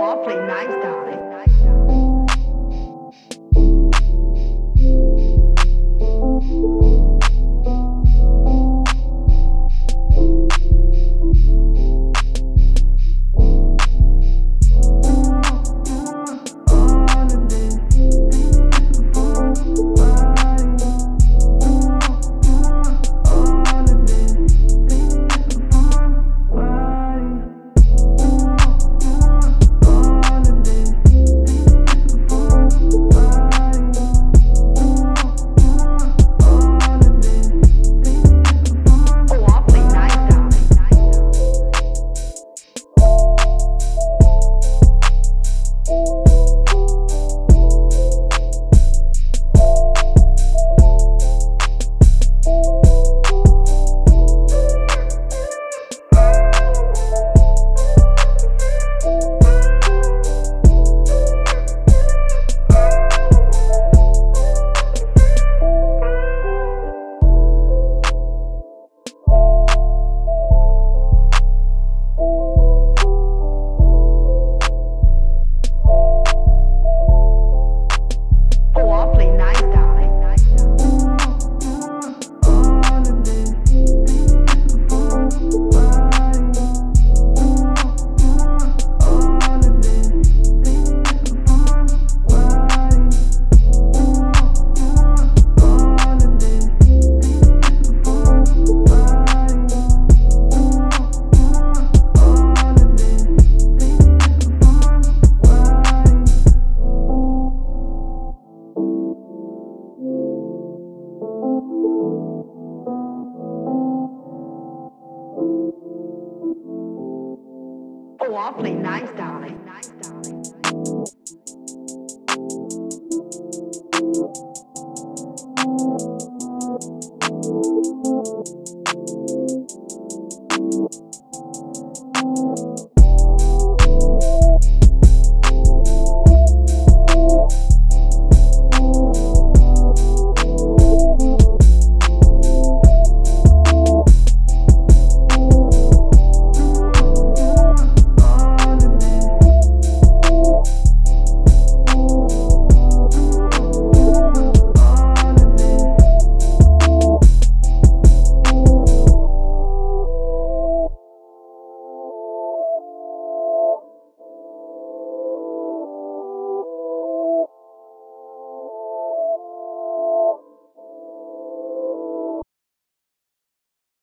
awfully nice, darling. awfully nice, darling. Nice, darling. Nice, darling.